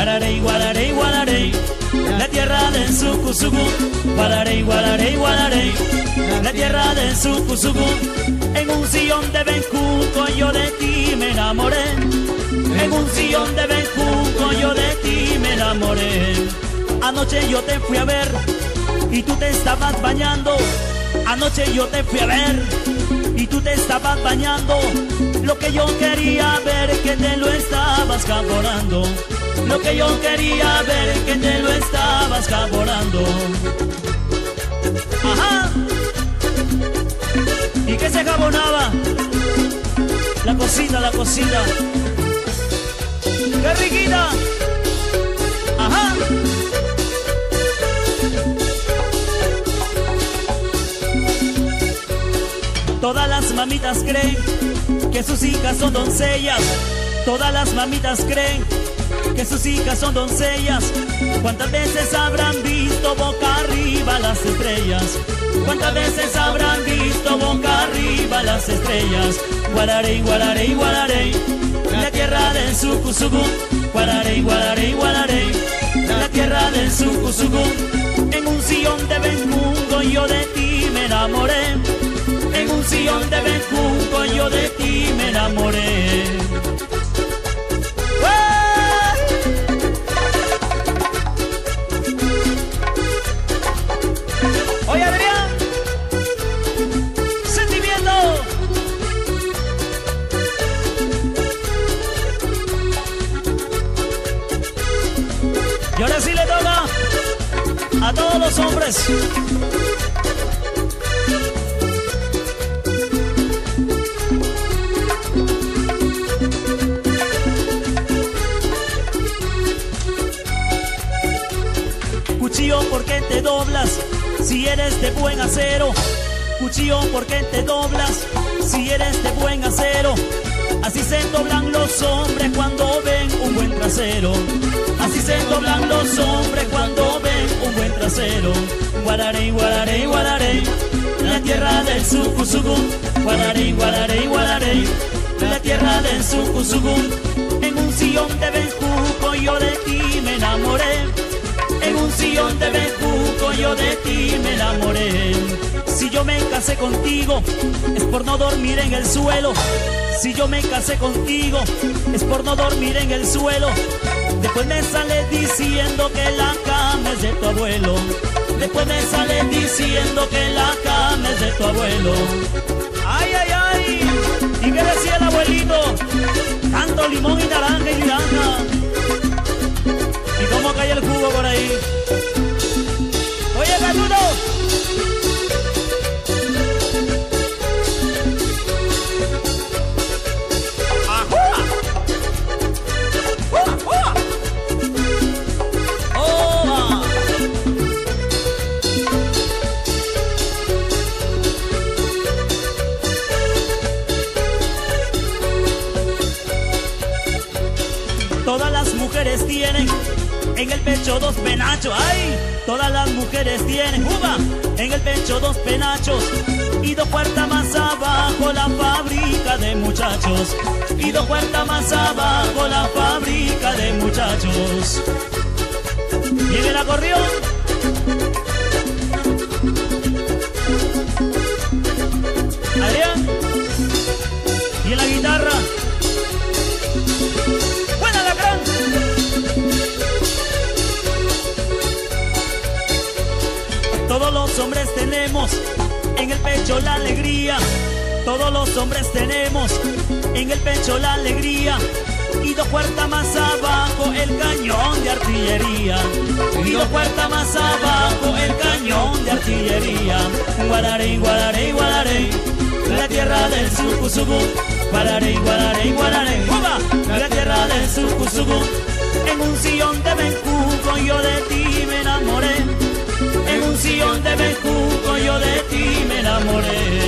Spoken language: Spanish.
Guararey, guararey, guararey, la tierra de sucu sucu. Guararey, guararey, guararey, la tierra de sucu. En un sillón de Bencuco yo de ti me enamoré. En un sillón de Bencuco yo de ti me enamoré. Anoche yo te fui a ver y tú te estabas bañando. Anoche yo te fui a ver y tú te estabas bañando. Lo que yo quería ver que te lo estaba lo que yo quería ver que te lo estabas caborando. Ajá. ¿Y qué se jabonaba? La cocina, la cocina. ¡Qué riquita! Ajá. Todas las mamitas creen que sus hijas son doncellas. Todas las mamitas creen que sus hijas son doncellas. ¿Cuántas veces habrán visto boca arriba las estrellas? ¿Cuántas veces habrán visto boca arriba las estrellas? Guararey, guararey, guararey, la tierra del sucusucu. Guararey, guararey, guararey, la tierra del sucusucu. En un sillón de Bencuco yo de ti me enamoré. En un sillón de Bencuco yo de ti me enamoré. Y ahora sí le toca a todos los hombres. Cuchillo, ¿por qué te doblas? Si eres de buen acero. Cuchillo, ¿por qué te doblas? Si eres de buen acero. Así se doblan los hombres cuando ven un buen trasero. Se doblan los cuando ven un buen trasero. Guararey, guararey, guararey, la tierra del sucusucu. Guararey, guararey, guararey, la tierra del sucusucu. En un sillón de Benjuco yo de ti me enamoré. En un sillón de Benjuco yo de ti me enamoré. Si yo me casé contigo, es por no dormir en el suelo. Si yo me casé contigo, es por no dormir en el suelo. Después me sale diciendo que la cama es de tu abuelo. Después me sale diciendo que la cama es de tu abuelo. Ay, ay, ay. ¿Y qué decía el abuelito? Tanto limón y naranja y naranja. Todas las mujeres tienen en el pecho dos penachos. ¡Ay! Todas las mujeres tienen uva en el pecho dos penachos. Y dos puertas más abajo la fábrica de muchachos. Y dos puertas más abajo la fábrica de muchachos. Y en el Todos los hombres tenemos en el pecho la alegría. Todos los hombres tenemos en el pecho la alegría. Y dos puertas más abajo el cañón de artillería. Y dos puertas más abajo el cañón de artillería. Guararey, guararey, guararey. La tierra del sucusucu. Guararey, guararey, guararey. ¡Uva! La tierra del sucusucu. En un sillón de Bencuco yo de ti me enamoré. En